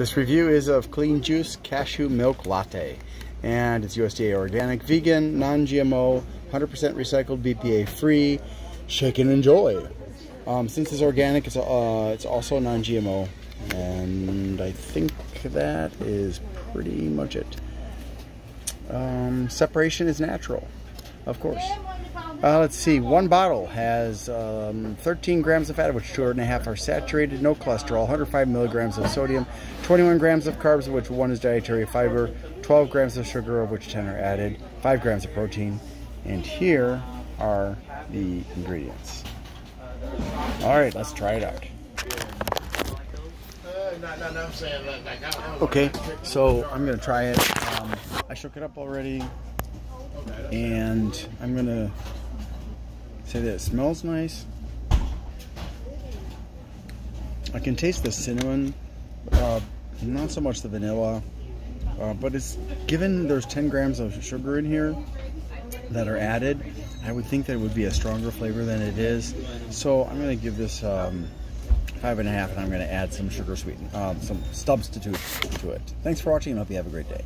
This review is of Clean Juice Cashew Milk Latte. And it's USDA organic, vegan, non-GMO, 100% recycled, BPA free. Shake and enjoy. Um, since it's organic, it's, uh, it's also non-GMO. And I think that is pretty much it. Um, separation is natural, of course. Uh, let's see, one bottle has um, 13 grams of fat, of which two and a half are saturated, no cholesterol, 105 milligrams of sodium, 21 grams of carbs, of which one is dietary fiber, 12 grams of sugar, of which 10 are added, 5 grams of protein, and here are the ingredients. All right, let's try it out. Okay, so I'm gonna try it. Um, I shook it up already, and I'm gonna Say that it smells nice. I can taste the cinnamon, uh, not so much the vanilla, uh, but it's given there's 10 grams of sugar in here that are added. I would think that it would be a stronger flavor than it is. So I'm to give this um, five and a half, and I'm to add some sugar sweeten, um, some substitute to it. Thanks for watching, and hope you have a great day.